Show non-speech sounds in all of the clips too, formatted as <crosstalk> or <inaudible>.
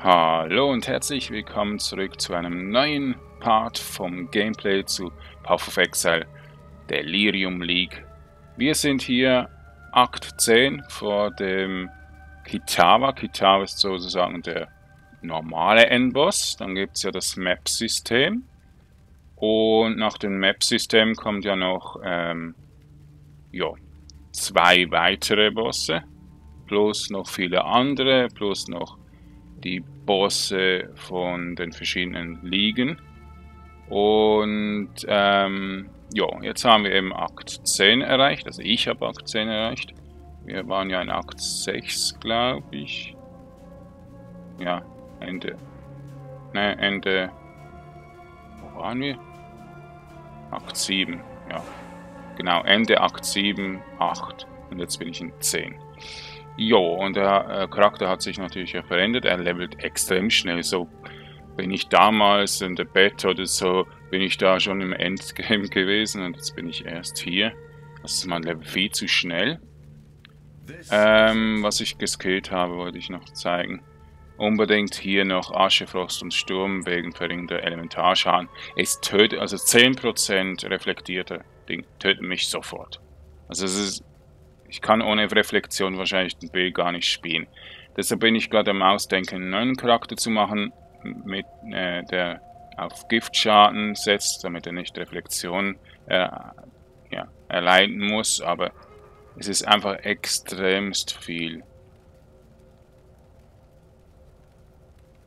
Hallo und herzlich willkommen zurück zu einem neuen Part vom Gameplay zu Path of Exile Delirium League. Wir sind hier Akt 10 vor dem Kitawa. Kitawa ist sozusagen der normale Endboss. Dann gibt es ja das Map-System. Und nach dem Map-System kommt ja noch ähm, ja, zwei weitere Bosse. Plus noch viele andere, plus noch die Bosse von den verschiedenen Ligen. Und ähm, ja, jetzt haben wir eben Akt 10 erreicht. Also ich habe Akt 10 erreicht. Wir waren ja in Akt 6, glaube ich. Ja, Ende. Ne, Ende. Wo waren wir? Akt 7, ja. Genau, Ende Akt 7, 8. Und jetzt bin ich in 10. Jo, und der äh, Charakter hat sich natürlich verändert. Er levelt extrem schnell. So bin ich damals in der Beta oder so, bin ich da schon im Endgame <laughs> gewesen und jetzt bin ich erst hier. Das ist mein Level viel zu schnell. Ähm, was ich geskillt habe, wollte ich noch zeigen. Unbedingt hier noch Asche, Frost und Sturm wegen verringerter Elementarschaden. Es tötet, also 10% reflektierter Ding, tötet mich sofort. Also es ist ich kann ohne Reflexion wahrscheinlich den Bild gar nicht spielen. Deshalb bin ich gerade am Ausdenken, einen neuen Charakter zu machen, mit, äh, der auf Giftschaden setzt, damit er nicht Reflexion äh, ja, erleiden muss, aber es ist einfach extremst viel.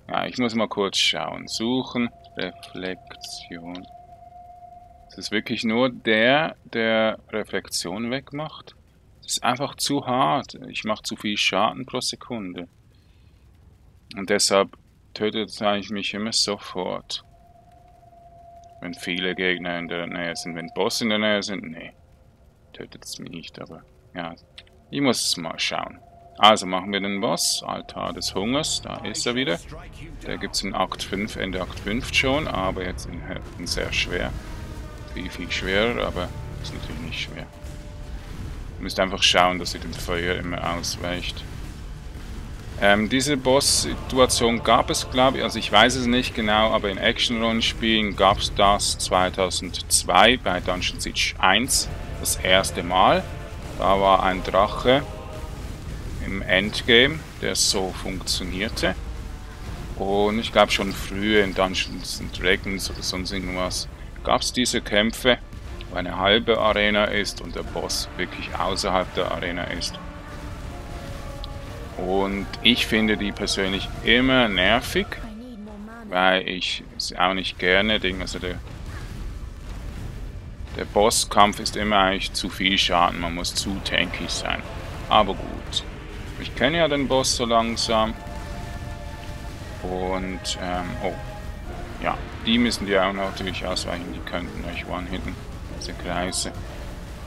Ja, ich muss mal kurz schauen. Suchen, Reflexion. Es ist wirklich nur der, der Reflexion wegmacht ist einfach zu hart. Ich mache zu viel Schaden pro Sekunde. Und deshalb tötet es eigentlich mich immer sofort. Wenn viele Gegner in der Nähe sind. Wenn Boss in der Nähe sind, nee. Tötet es mich nicht, aber ja. Ich muss es mal schauen. Also machen wir den Boss. Altar des Hungers. Da ist er wieder. Der gibt es in Akt 5, Ende Akt 5 schon, aber jetzt in Heften sehr schwer. Viel, viel schwerer, aber ist natürlich nicht schwer. Ihr müsst einfach schauen, dass ihr dem Feuer immer ausweicht. Ähm, diese Boss-Situation gab es, glaube ich, also ich weiß es nicht genau, aber in Action-Rollenspielen gab es das 2002 bei Dungeon Siege 1 das erste Mal. Da war ein Drache im Endgame, der so funktionierte. Und ich glaube schon früher in Dungeons Dragons oder sonst irgendwas gab es diese Kämpfe eine halbe Arena ist und der Boss wirklich außerhalb der Arena ist. Und ich finde die persönlich immer nervig, weil ich es auch nicht gerne denke, also der, der Bosskampf ist immer eigentlich zu viel Schaden, man muss zu tanky sein. Aber gut, ich kenne ja den Boss so langsam. Und, ähm, oh, ja, die müssen die auch natürlich ausweichen, die könnten euch one-hitten diese Kreise.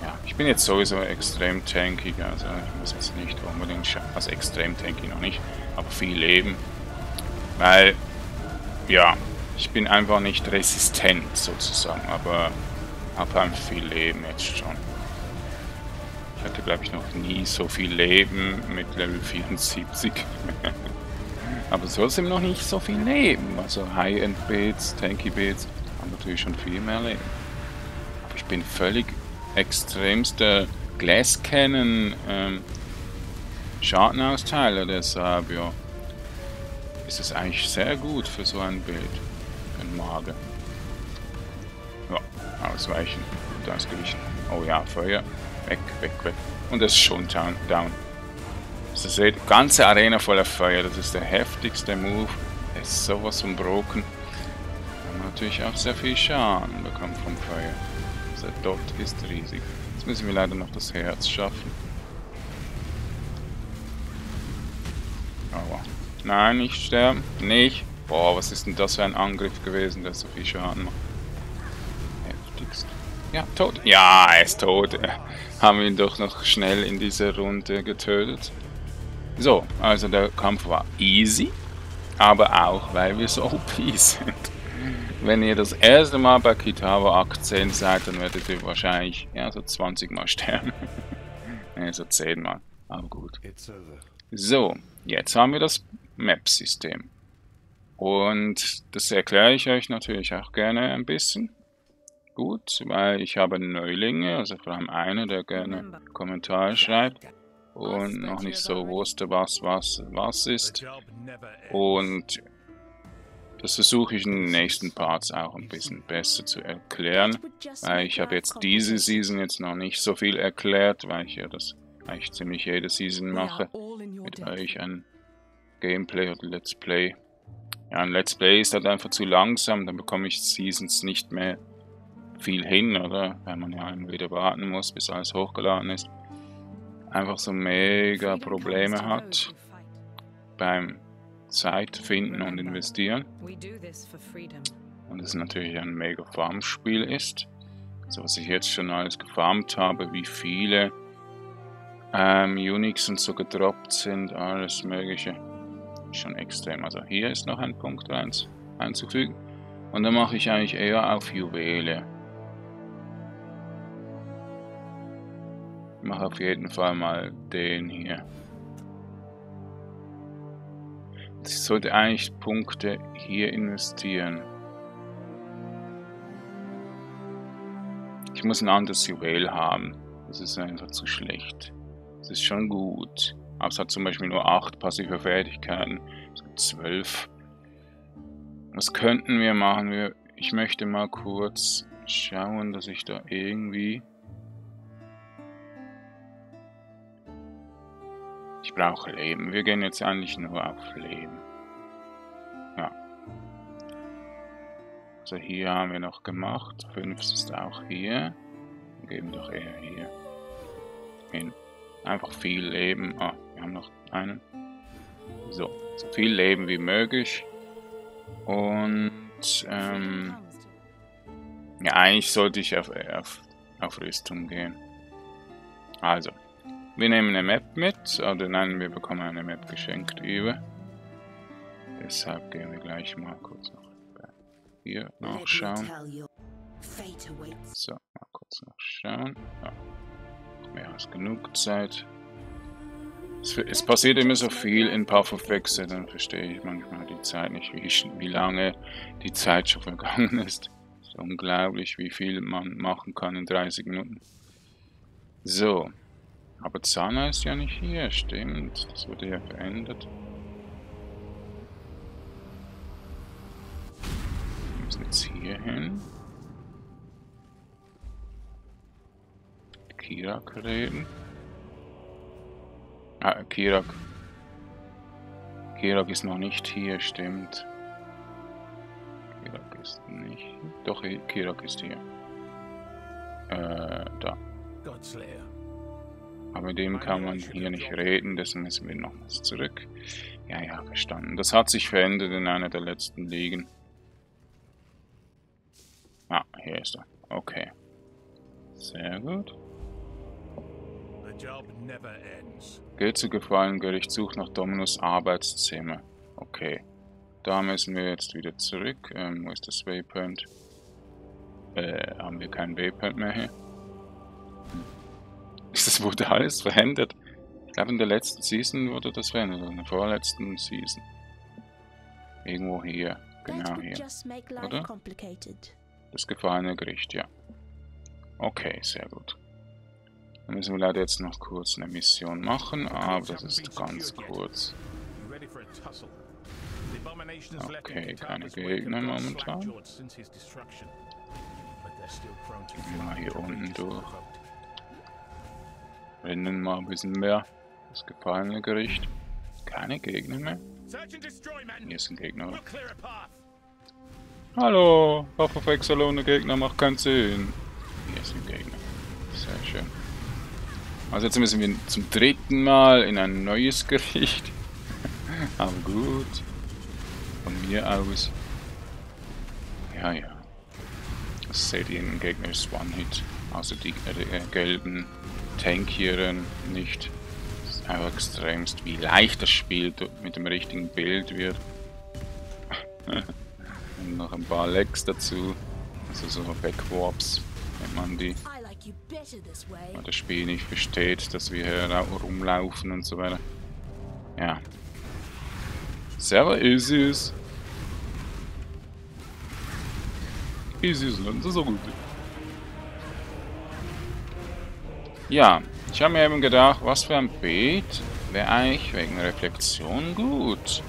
Ja, ich bin jetzt sowieso extrem tankig, also ich muss jetzt nicht unbedingt, also extrem tankig noch nicht, aber viel leben. Weil, ja, ich bin einfach nicht resistent sozusagen, aber habe einfach viel Leben jetzt schon. Ich hatte, glaube ich, noch nie so viel Leben mit Level 74. <laughs> aber trotzdem noch nicht so viel Leben. Also High-End-Bits, Tanky-Bits haben natürlich schon viel mehr Leben. Ich bin völlig extremster Glasscannon ähm, Schadenausteiler, deshalb ja, ist es eigentlich sehr gut für so ein Bild. Ein Mager. Ja, ausweichen. Gut ausgewichen. Oh ja, Feuer. Weg, weg, weg. Und das ist schon down. down. Also seht, ganze Arena voller Feuer. Das ist der heftigste Move. Der ist sowas von broken. Und natürlich auch sehr viel Schaden bekommen vom Feuer. Der Dot ist riesig. Jetzt müssen wir leider noch das Herz schaffen. Aber nein, nicht sterben. Nicht. Boah, was ist denn das für ein Angriff gewesen, der so viel Schaden macht. Heftigst. Ja, tot. Ja, er ist tot. <laughs> Haben wir ihn doch noch schnell in dieser Runde getötet. So, also der Kampf war easy. Aber auch, weil wir so OP <laughs> sind. Wenn ihr das erste Mal bei Kitava Akt 10 seid, dann werdet ihr wahrscheinlich ja, so 20 Mal sterben. <laughs> ne, so 10 Mal. Aber gut. So, jetzt haben wir das Map-System. Und das erkläre ich euch natürlich auch gerne ein bisschen. Gut, weil ich habe Neulinge, also vor allem einer, der gerne Kommentare schreibt und noch nicht so wusste, was was was ist. Und das versuche ich in den nächsten Parts auch ein bisschen besser zu erklären. Weil ich habe jetzt diese Season jetzt noch nicht so viel erklärt, weil ich ja das eigentlich ziemlich jede Season mache. Mit euch ein Gameplay oder Let's Play. Ja, ein Let's Play ist halt einfach zu langsam, dann bekomme ich Seasons nicht mehr viel hin, oder? Weil man ja immer wieder warten muss, bis alles hochgeladen ist. Einfach so mega Probleme hat beim Zeit finden und investieren. Und es natürlich ein mega Farmspiel ist. Also was ich jetzt schon alles gefarmt habe, wie viele ähm, Unix und so gedroppt sind, alles mögliche. Schon extrem. Also hier ist noch ein Punkt eins einzufügen. Und dann mache ich eigentlich eher auf Juwele. Ich mache auf jeden Fall mal den hier. Ich sollte eigentlich Punkte hier investieren. Ich muss ein anderes Juwel haben. Das ist einfach zu schlecht. Das ist schon gut. Aber es hat zum Beispiel nur 8 passive Fertigkeiten. Es gibt 12. Was könnten wir machen? ich möchte mal kurz schauen, dass ich da irgendwie... Ich brauche Leben. Wir gehen jetzt eigentlich nur auf Leben. Ja. Also hier haben wir noch gemacht. 5 ist auch hier. Wir geben doch eher hier hin. Einfach viel Leben. Ah, wir haben noch einen. So, so viel Leben wie möglich. Und ähm, ja, eigentlich sollte ich auf, auf, auf Rüstung gehen. Also, wir nehmen eine Map mit, oder nein, wir bekommen eine Map geschenkt über. Deshalb gehen wir gleich mal kurz noch hier nachschauen. So, mal kurz nachschauen. Ja. Mehr als genug Zeit. Es, es, passiert immer so viel in Path of Exile, dann verstehe ich manchmal die Zeit nicht, wie, wie lange die Zeit schon vergangen ist. Es ist unglaublich, wie viel man machen kann in 30 Minuten. So, aber Zana ist ja nicht hier, stimmt. Das wurde ja verändert. Wir müssen jetzt hier hin. Kirak reden. Ah, Kirak. Kirak ist noch nicht hier, stimmt. Kirak ist nicht... Doch, Kirak ist hier. Äh, da. Godslayer. Aber mit dem kann man hier nicht reden, deswegen müssen wir nochmals zurück. Ja, ja, verstanden. Das hat sich verändert in einer der letzten Ligen. Ah, hier ist er. Okay. Sehr gut. Geht zu gefallen, Gericht sucht nach Dominus Arbeitszimmer. Okay. Da müssen wir jetzt wieder zurück. Ähm, wo ist das Waypoint? Äh, haben wir keinen Waypoint mehr hier? <laughs> Das wurde alles verändert. Ich glaube in der letzten Season wurde das verändert, oder in der vorletzten Season. Irgendwo hier, genau hier. Oder? Das gefallene Gericht, ja. Okay, sehr gut. Dann müssen wir leider jetzt noch kurz eine Mission machen, aber das ist ganz kurz. Okay, keine Gegner momentan. Gehen wir mal hier unten durch. Rennen mal ein bisschen mehr. Das gefallene Gericht. Keine Gegner mehr. Hier ist ein Gegner. Hallo, Waffe auf Exalone Gegner macht keinen Sinn. Hier ist ein Gegner. Sehr schön. Also jetzt müssen wir zum dritten Mal in ein neues Gericht. <laughs> Aber gut. Von mir aus. Ja, ja. Seht ihr, ein Gegner ist One-Hit. Also die äh, gelben tankieren nicht. Das ist einfach extremst, wie leicht das Spiel mit dem richtigen Bild wird. <laughs> Und noch ein paar Legs dazu. Also so Backwarps, wenn man die. Weil das Spiel nicht versteht, dass wir hier rumlaufen und so weiter. Ja. Server ist Easy ist das ist so gut. Ja, ich habe mir eben gedacht, was für ein Beet wäre eigentlich wegen Reflexion gut.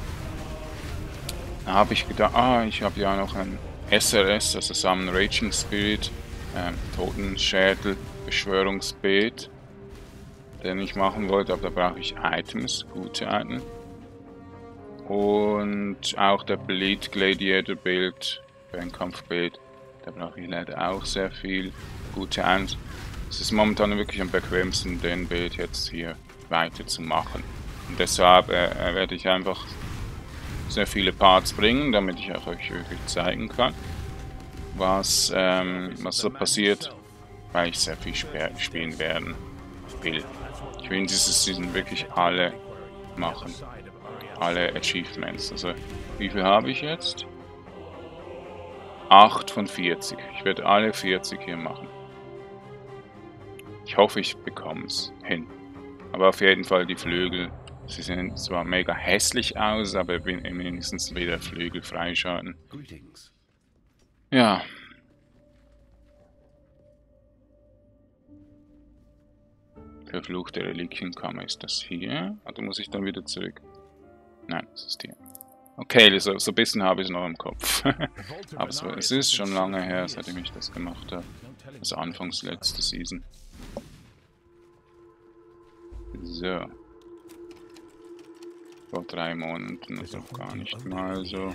Da habe ich gedacht, ah, ich habe ja noch ein SRS, also Summon Raging Spirit, ähm, Totenschädel, Beschwörungsbeet, den ich machen wollte, aber da brauche ich Items, gute Items. Und auch der Bleed Gladiator Bild, Fernkampfbild, da brauche ich leider auch sehr viel gute Items. Es ist momentan wirklich am bequemsten, den Bild jetzt hier weiterzumachen. Und deshalb äh, äh, werde ich einfach sehr viele Parts bringen, damit ich auch euch wirklich zeigen kann, was, ähm, was so passiert, weil ich sehr viel spielen werden will. Ich will in dieser Season wirklich alle machen. Alle Achievements. Also, wie viel habe ich jetzt? 8 von 40. Ich werde alle 40 hier machen. Ich hoffe, ich bekomme es hin. Aber auf jeden Fall die Flügel. Sie sehen zwar mega hässlich aus, aber wenigstens wieder Flügel freischalten. Ja. Verfluchte Reliquienkammer ist das hier. Oder muss ich dann wieder zurück? Nein, das ist hier. Okay, so, so ein bisschen habe ich es noch im Kopf. <laughs> aber so, es ist schon lange her, seitdem ich das gemacht habe. Also anfangs letzte Season. So. Vor drei Monaten, also gar nicht mal so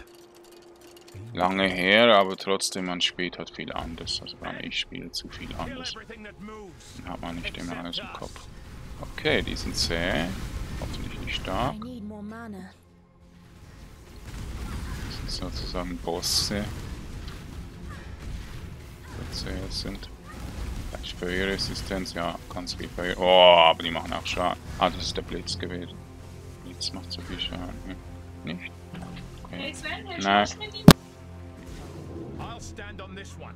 lange her, aber trotzdem, man spielt halt viel anders. Also ich spiele zu viel anders. Dann hat man nicht immer alles im Kopf. Okay, die sind zäh. Hoffentlich nicht stark. Sozusagen Bosse. Zäh sind. Feuerresistenz, ja, ganz viel Feuer. Oh, aber die machen auch Schaden. Ah, das ist der Blitz gewesen. Blitz macht so viel Schaden. Hm. Nicht? Okay. Nein. I'll stand on this one.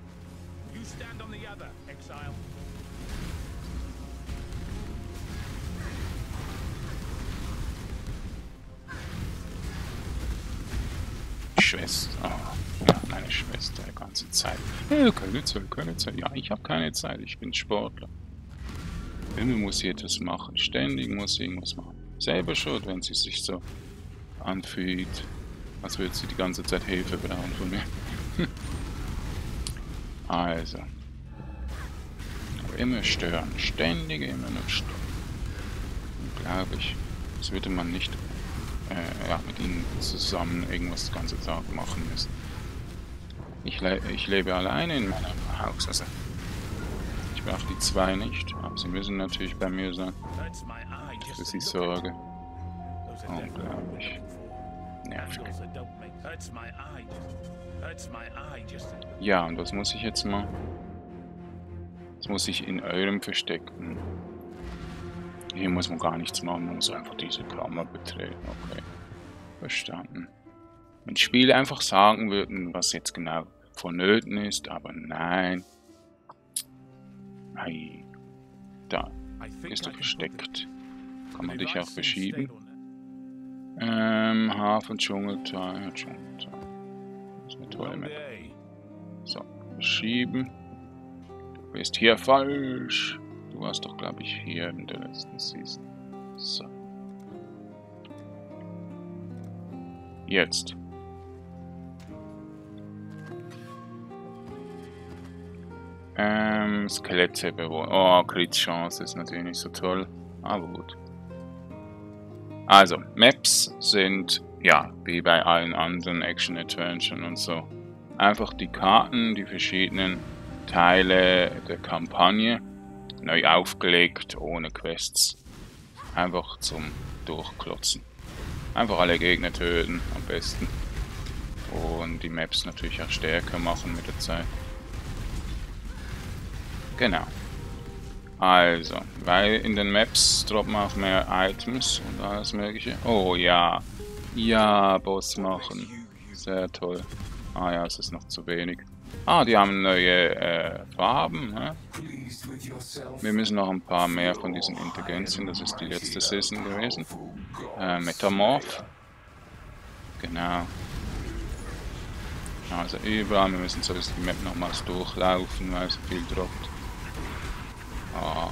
You stand on the other, exile. Schwester. Oh meine Schwester die ganze Zeit. Äh, keine Zeit, keine Zeit. Ja, ich habe keine Zeit. Ich bin Sportler. Immer muss sie etwas machen. Ständig muss sie irgendwas machen. Selber schon, wenn sie sich so anfühlt, als würde sie die ganze Zeit Hilfe brauchen von mir. <laughs> also. Aber immer stören. Ständig immer nur stören. Glaube ich. Das würde man nicht äh, ja, mit ihnen zusammen irgendwas den ganzen Tag machen müssen. Ich, le ich lebe alleine in meinem Haus, also ich brauche die zwei nicht, aber sie müssen natürlich bei mir sein. Für sie sorge. Unglaublich. Nervig. Ja, und was muss ich jetzt mal? Das muss ich in eurem verstecken. Hier muss man gar nichts machen, man muss einfach diese Klammer betreten. Okay. Verstanden. Wenn Spiele einfach sagen würden, was jetzt genau vonnöten ist, aber nein. Ei. Da ist du versteckt. Kann man dich auch verschieben. Ähm, Hafen, Dschungelteil, Dschungelteil. Das ist eine tolle Map. So, verschieben. Du bist hier falsch. Warst doch, glaube ich, hier in der letzten Season. So. Jetzt. Ähm, Skelette bewohnen. Oh, Crit-Chance ist natürlich nicht so toll. Aber gut. Also, Maps sind, ja, wie bei allen anderen Action-Adventuren und so, einfach die Karten, die verschiedenen Teile der Kampagne, neu aufgelegt, ohne Quests. Einfach zum Durchklotzen. Einfach alle Gegner töten, am besten. Und die Maps natürlich auch stärker machen mit der Zeit. Genau. Also, weil in den Maps droppen auch mehr Items und alles mögliche. Oh ja. Ja, Boss machen. Sehr toll. Ah ja, es ist noch zu wenig. Ah, die haben neue äh, Farben. Hä? Wir müssen noch ein paar mehr von diesen Intelligenzien. Das ist die letzte Season gewesen. Äh, Metamorph. Genau. Also überall, wir müssen sowieso die Map nochmals durchlaufen, weil es viel droppt. Ah,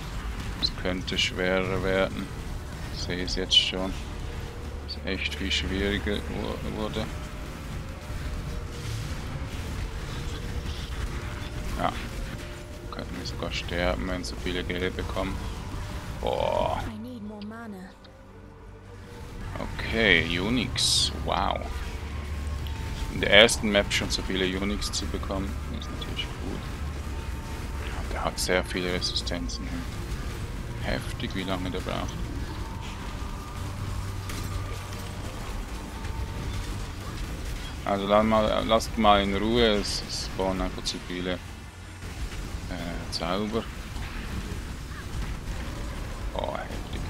es könnte schwerer werden. Ich sehe es jetzt schon. Es ist echt viel schwieriger wurde. Sogar sterben, wenn so viele Gelbe bekommen. Boah. Okay, Unix. Wow. In der ersten Map schon so viele Unix zu bekommen, ist natürlich gut. Der hat sehr viele Resistenzen. Heftig, wie lange der braucht. Also lasst mal, lasst mal in Ruhe, es spawnen einfach zu viele äh, Zauber. Oh, heftig.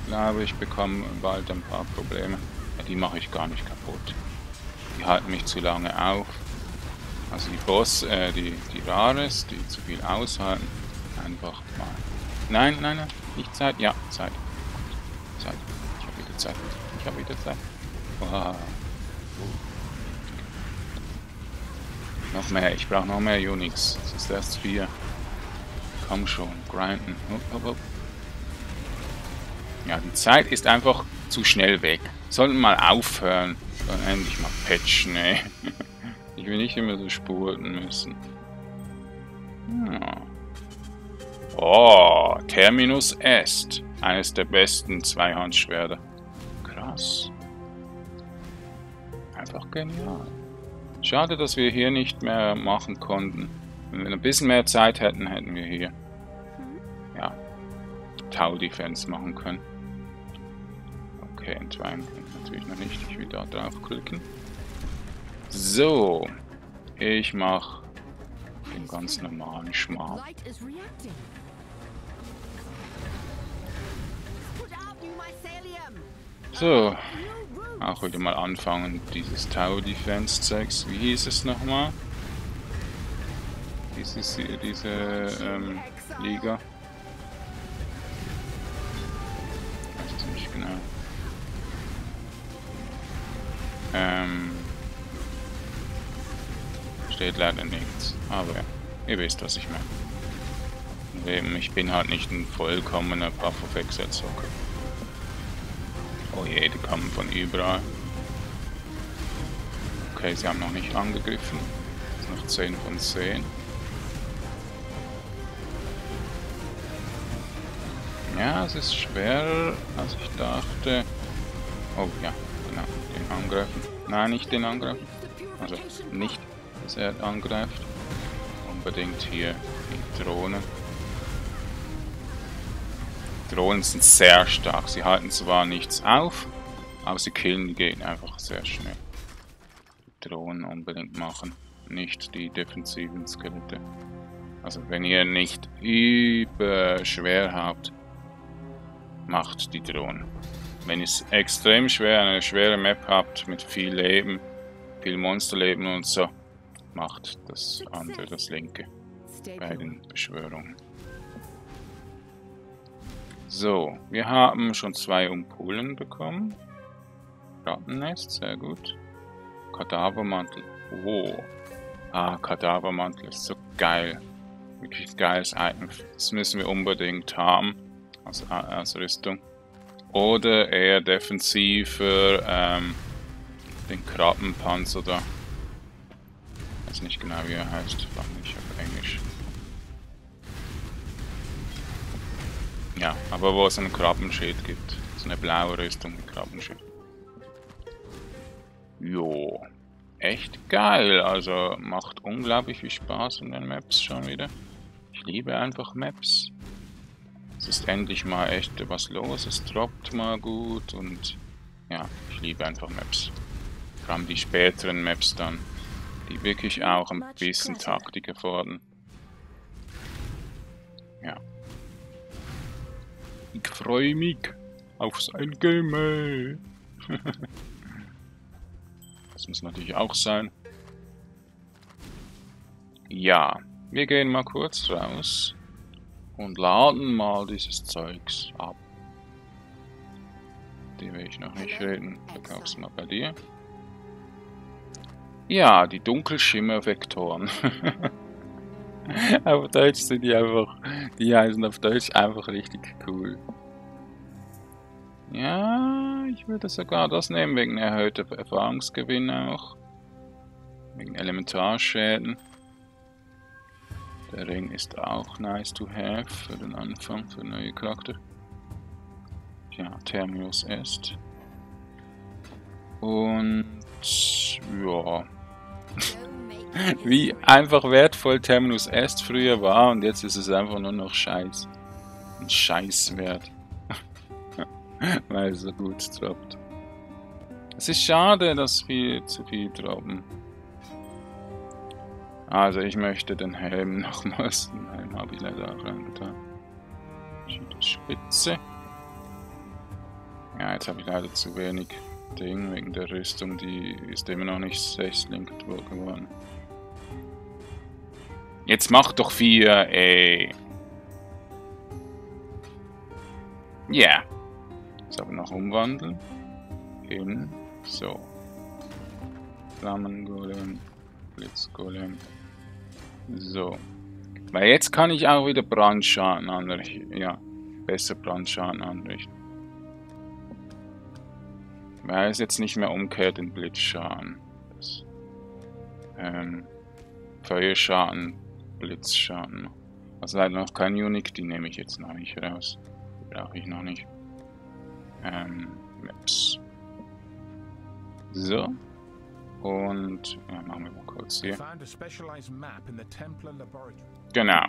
Ich glaube, ich bekomme bald ein paar Probleme. Ja, die mache ich gar nicht kaputt. Die halten mich zu lange auf. Also die Boss, äh, die, die Rares, die zu viel aushalten, einfach mal. Nein, nein, nein, nicht Zeit. Ja, Zeit. Zeit. Ich habe wieder Zeit. Ich habe wieder Zeit. Wow. Noch mehr, ich brauche noch mehr Unix. Das ist erst vier. Komm schon, grinden. Hopp, hopp, hopp. Ja, die Zeit ist einfach zu schnell weg. Sollten mal aufhören. Dann endlich mal patchen, ey. <laughs> Ich will nicht immer so spurten müssen. Ja. Oh, Terminus Est. Eines der besten Zweihandschwerter. Krass. Einfach genial. Schade, dass wir hier nicht mehr machen konnten. Wenn wir ein bisschen mehr Zeit hätten, hätten wir hier ja, Tau Defense machen können. Okay, entweihen können natürlich noch nicht. Ich will da drauf klicken. So. Ich mache den ganz normalen Schmarrn. So, auch wieder mal anfangen, dieses Tower Defense Zeugs. Wie hieß es nochmal? Dieses, diese ähm, Liga. Weiß ich nicht genau. Ähm, steht leider nichts, aber ihr wisst, was ich meine. Ich bin halt nicht ein vollkommener Path of Exile Zocker. Oh je, die kommen von überall. Okay, sie haben noch nicht angegriffen. Das ist noch 10 von 10. Ja, es ist schwerer, als ich dachte. Oh ja, genau, den angreifen. Nein, nicht den angreifen. Also nicht, dass er angreift. Unbedingt hier die Drohne. Drohnen sind sehr stark. Sie halten zwar nichts auf, aber sie killen die Gegner einfach sehr schnell. Die Drohnen unbedingt machen, nicht die defensiven Skelette. Also wenn ihr nicht überschwer habt, macht die Drohnen. Wenn ihr es extrem schwer, eine schwere Map habt mit viel Leben, viel Monsterleben und so, macht das andere, das linke, bei den Beschwörungen. So, wir haben schon zwei Umpulen bekommen. Rattennest, sehr gut. Kadavermantel. Oh. Ah, Kadavermantel ist so geil. Wirklich geiles Item. Das müssen wir unbedingt haben. Als, als Rüstung. Oder eher defensiver ähm, den Krabbenpanzer da. Ich weiß nicht genau wie er heißt. War Ja, aber wo es einen Krabbenschild gibt. So eine blaue Rüstung mit Krabbenschild. Jo. Echt geil. Also macht unglaublich viel Spaß in den Maps schon wieder. Ich liebe einfach Maps. Es ist endlich mal echt was los. Es droppt mal gut und ja, ich liebe einfach Maps. Vor allem die späteren Maps dann, die wirklich auch ein bisschen Taktik erfordern. Ja. Ich freue mich auf sein Game. <laughs> das muss natürlich auch sein. Ja, wir gehen mal kurz raus und laden mal dieses Zeugs ab. Die will ich noch nicht reden. Verkauf's mal bei dir. Ja, die Dunkelschimmervektoren. <laughs> <laughs> auf Deutsch sind die einfach, die heißen auf Deutsch einfach richtig cool. Ja, ich würde sogar das nehmen, wegen erhöhter Erfahrungsgewinn auch. Wegen Elementarschäden. Der Ring ist auch nice to have für den Anfang, für neue Charakter. Ja, Terminus ist. Und ja. <laughs> Wie einfach wertvoll Terminus Est früher war und jetzt ist es einfach nur noch Scheiß. Ein Scheißwert. <laughs> Weil es so gut droppt. Es ist schade, dass wir zu viel droppen. Also ich möchte den Helm <laughs> nochmals. Helm habe ich leider auch reingetan. Spitze. Ja, jetzt habe ich leider zu wenig Ding wegen der Rüstung. Die ist immer noch nicht 6 Link geworden. Jetzt mach doch 4, ey. Ja. Yeah. Jetzt aber noch umwandeln. In so. Flammengolem. Blitzgolem. So. Weil jetzt kann ich auch wieder Brandschaden anrichten. Ja, besser Brandschaden anrichten. Weil es jetzt nicht mehr umkehrt in Blitzschaden. Das, ähm, Feuerschaden, Blitzschaden. Also leider noch kein Unique, die nehme ich jetzt noch nicht raus. Brauche ich noch nicht. Ähm, Maps. So. Und ja, machen wir mal kurz hier. Genau.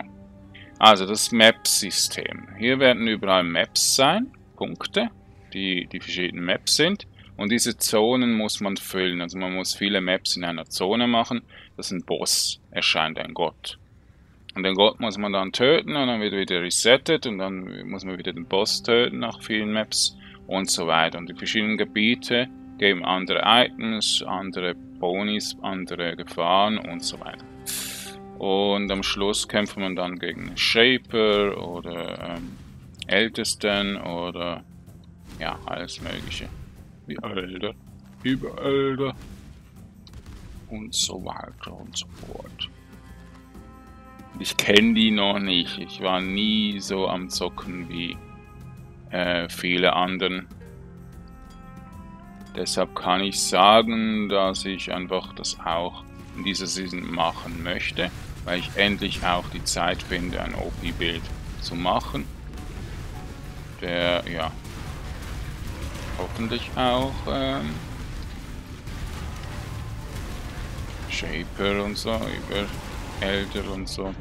Also das Map-System. Hier werden überall Maps sein, Punkte, die die verschiedenen Maps sind. Und diese Zonen muss man füllen. Also man muss viele Maps in einer Zone machen. Das ist ein Boss, erscheint ein Gott. Und den Gott muss man dann töten und dann wird er wieder resettet und dann muss man wieder den Boss töten nach vielen Maps und so weiter. Und die verschiedenen Gebiete geben andere Items, andere Bonis, andere Gefahren und so weiter. Und am Schluss kämpft man dann gegen Shaper oder ähm, Ältesten oder ja, alles mögliche. Wie Elder, über Elder und so weiter und so fort. Ich kenne die noch nicht. Ich war nie so am Zocken wie äh, viele anderen. Deshalb kann ich sagen, dass ich einfach das auch in dieser Season machen möchte, weil ich endlich auch die Zeit finde, ein OP-Bild zu machen. Der, ja, hoffentlich auch ähm, Shaper und so, über Elder und so.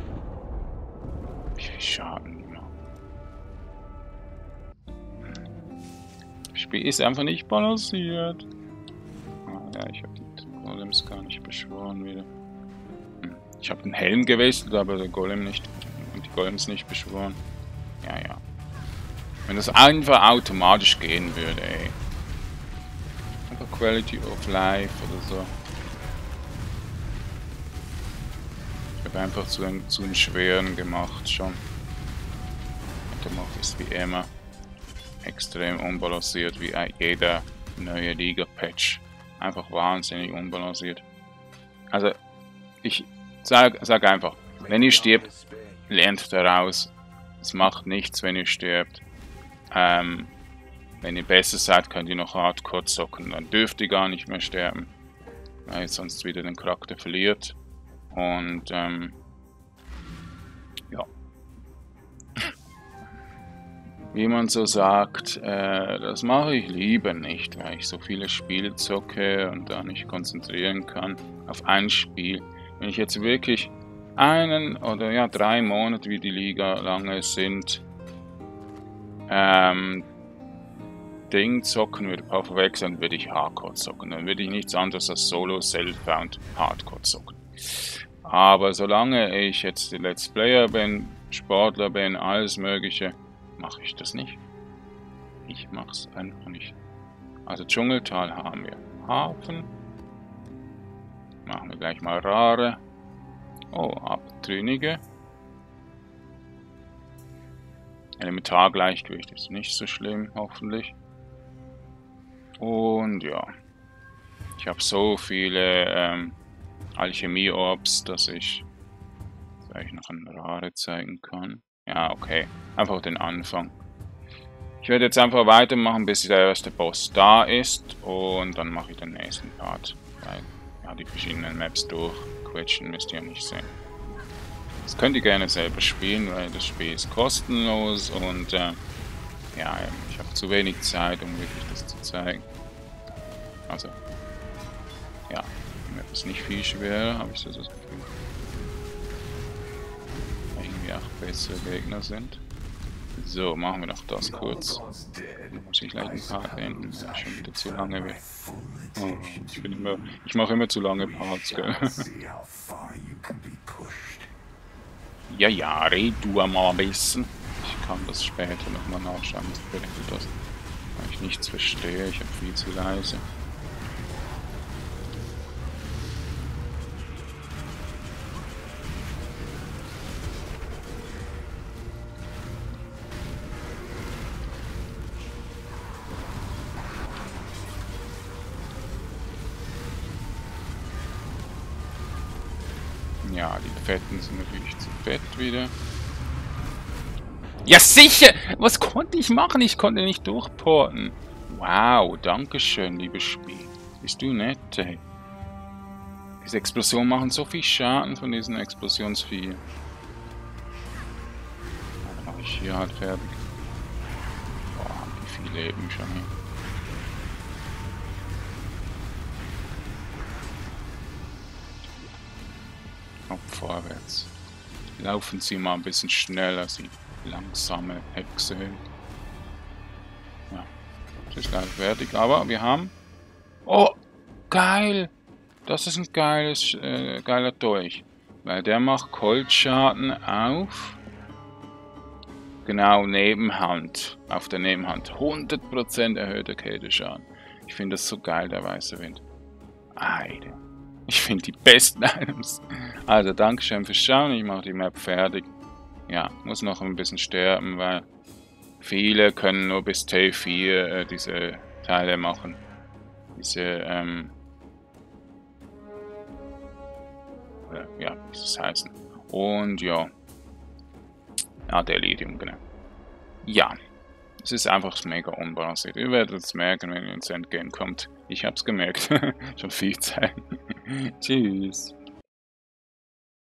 Wie viel Schaden Spiel ist einfach nicht balanciert. Ah, ja, ich habe die Golems gar nicht beschworen wieder. Hm. Ich habe den Helm gewechselt, aber der Golem nicht. Und die Golems nicht beschworen. Ja, ja. Wenn das einfach automatisch gehen würde, ey. Einfach Quality of Life oder so. Ich habe einfach zu, zu einen schweren gemacht schon. Der es wie immer extrem unbalanciert wie jeder neue Liga-Patch. Einfach wahnsinnig unbalanciert. Also, ich sag, sag einfach, wenn ihr stirbt, lernt daraus. Es macht nichts, wenn ihr stirbt. Ähm, wenn ihr besser seid, könnt ihr noch Hardcore zocken. Dann dürft ihr gar nicht mehr sterben. Weil ihr sonst wieder den Charakter verliert. Und, ähm, wie man so sagt, äh, das mache ich lieber nicht, weil ich so viele Spiele zocke und da nicht konzentrieren kann auf ein Spiel. Wenn ich jetzt wirklich einen oder ja drei Monate, wie die Liga lange sind, ähm, Ding zocken würde, paar verwechseln, würde ich Hardcore zocken. Dann würde ich nichts anderes als Solo Self-Found Hardcore zocken. Aber solange ich jetzt Let's Player bin, Sportler bin, alles Mögliche, mache ich das nicht. Ich mache es einfach nicht. Also Dschungeltal haben wir Hafen. Machen wir gleich mal Rare. Oh, Abtrünnige. Elementargleichgewicht ist nicht so schlimm, hoffentlich. Und ja. Ich habe so viele ähm, Alchemie-Orbs, dass ich vielleicht noch ein Rare zeigen kann. Ja, okay. Einfach den Anfang. Ich werde jetzt einfach weitermachen, bis der erste Boss da ist. Und dann mache ich den nächsten Part. Weil, ja, die verschiedenen Maps durchquetschen müsst ihr nicht sehen. Das könnt ihr gerne selber spielen, weil das Spiel ist kostenlos und äh, ja, ich habe zu wenig Zeit, um wirklich das zu zeigen. Also, ja, die Map ist nicht viel schwerer, habe ich so das Gefühl. Irgendwie auch bessere Gegner sind. So, machen wir doch das kurz. Muss ich gleich ein paar beenden, weil schon wieder zu lange. Oh, ich, bin immer, ich mache immer zu lange Parts, gell? <laughs> ja, ja, red du mal ein bisschen. Ich kann das später nochmal nachschauen, was bedeutet das. Weil ich nichts verstehe, ich habe viel zu leise. Fetten sind natürlich zu fett wieder. Ja, sicher! Was konnte ich machen? Ich konnte nicht durchporten. Wow, danke schön, liebes Spiel. Bist du nett, ey. Diese Explosionen machen so viel Schaden von diesen Explosionsvieh. Dann mache ich hier halt fertig. Boah, wie viel Leben schon hier. Vorwärts. Laufen Sie mal ein bisschen schneller, Sie langsame Hexe. Ja, das ist leider fertig, aber wir haben... Oh, geil! Das ist ein geiles, äh, geiler Dolch. Weil der macht Kolbschaden auf... Genau, Nebenhand. Auf der Nebenhand. 100% erhöhter Kälteschaden. Ich finde das so geil, der weiße Wind. Alter. Ich finde die besten Items. Also, Dankeschön fürs Schauen. Ich mache die Map fertig. Ja, muss noch ein bisschen sterben, weil viele können nur bis T4 äh, diese Teile machen. Diese, ähm... Äh, ja, wie es heißen? Und ja. Ja, der Delirium, genau. Ja. Es ist einfach mega unbalanciert. Ihr werdet es merken, wenn ihr ins Endgame kommt. Ich hab's gemerkt. <laughs> Schon viel Zeit. <laughs> Tschüss.